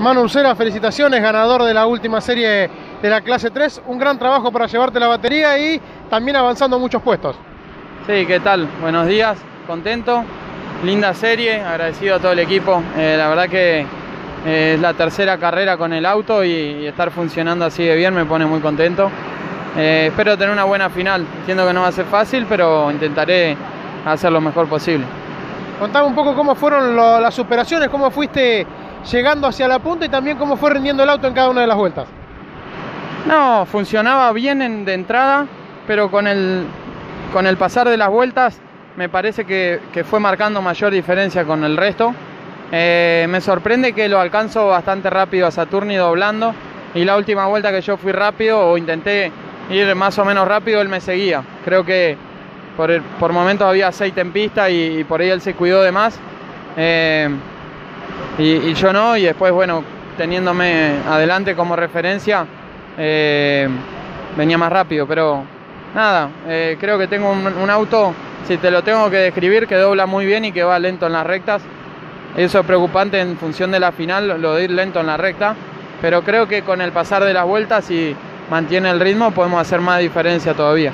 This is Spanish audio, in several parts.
Manu Ursera, felicitaciones, ganador de la última serie de la clase 3. Un gran trabajo para llevarte la batería y también avanzando muchos puestos. Sí, ¿qué tal? Buenos días, contento. Linda serie, agradecido a todo el equipo. Eh, la verdad que eh, es la tercera carrera con el auto y, y, estar funcionando así de bien me pone muy contento. Eh, espero tener una buena final. Entiendo que no va a ser fácil, pero intentaré hacer lo mejor posible. Contame un poco cómo fueron lo, las superaciones, cómo fuiste llegando hacia la punta y también cómo fue rindiendo el auto en cada una de las vueltas. No, funcionaba bien en, de entrada, pero con el, con el pasar de las vueltas me parece que, fue marcando mayor diferencia con el resto. Eh, me sorprende que lo alcanzo bastante rápido a Saturni doblando y la última vuelta que yo fui rápido o intenté ir más o menos rápido, él me seguía. Creo que por, por momentos había aceite en pista y, y, por ahí él se cuidó de más. Eh, y, yo no, y después, bueno, teniéndome adelante como referencia, eh, venía más rápido, pero nada, eh, creo que tengo un, un, auto, si te lo tengo que describir, que dobla muy bien y que va lento en las rectas. Eso es preocupante en función de la final, lo de ir lento en la recta, pero creo que con el pasar de las vueltas y mantiene el ritmo podemos hacer más diferencia todavía.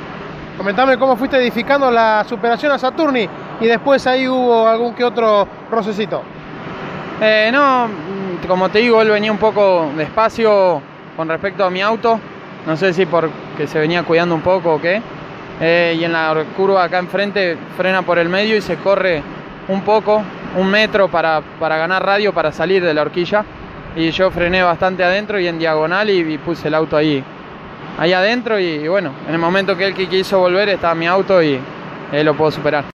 Comentame cómo fuiste edificando la superación a Saturni y después ahí hubo algún que otro rocecito. Eh, no, como te digo, él venía un poco despacio con respecto a mi auto. No sé si porque se venía cuidando un poco o qué. Eh, y en la curva acá enfrente frena por el medio y se corre un poco, un metro para, para ganar radio, para salir de la horquilla. Y yo frené bastante adentro y en diagonal y, puse el auto ahí, ahí adentro. Y, y, bueno, en el momento que él quiso volver estaba mi auto y él lo puedo superar.